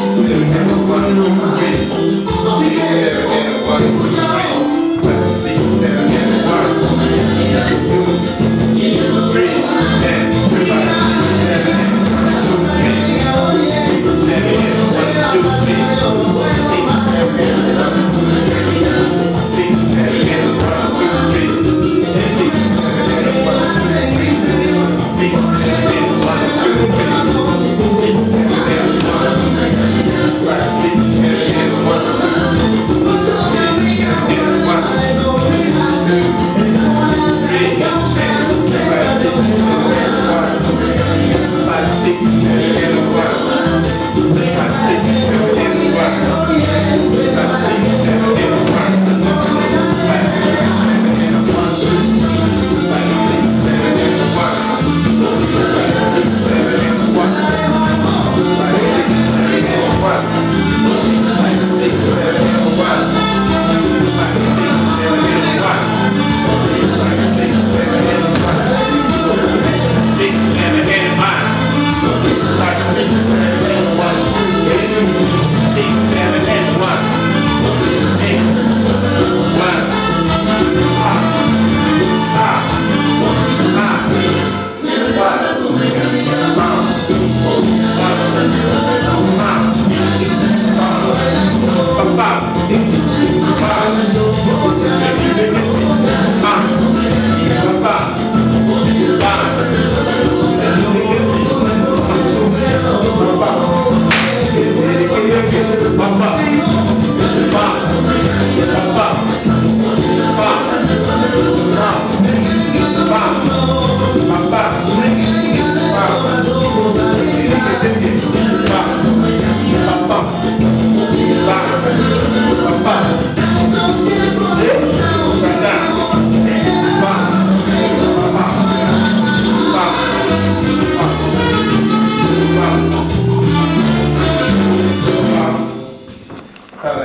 Te vengo con más.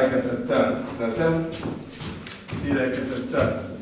Cselekedettel. nem Cselekedettel.